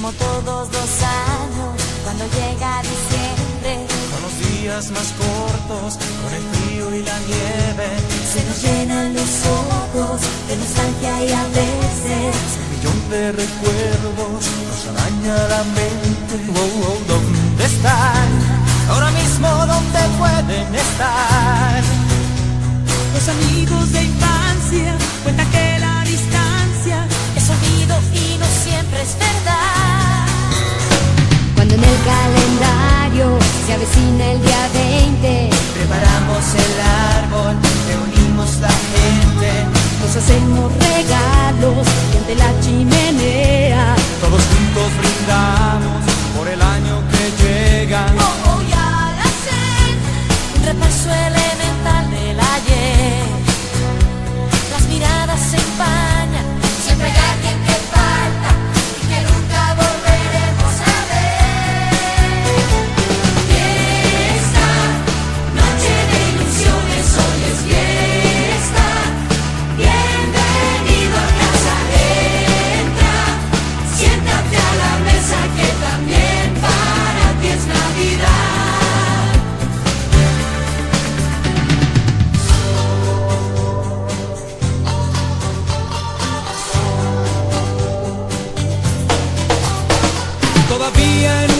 como todos los años, cuando llega diciembre, Con los días más cortos, con el frío y la nieve, se nos llenan los ojos de nostalgia y a veces un millón de recuerdos nos araña la mente. Oh, oh, ¿Dónde están? Ahora mismo, ¿dónde pueden hacemos regalos y ante la chimenea. todos juntos brindamos por el año que llega. Oh, oh, ya la sé, un repaso elemental del ayer. Las miradas se empañan había en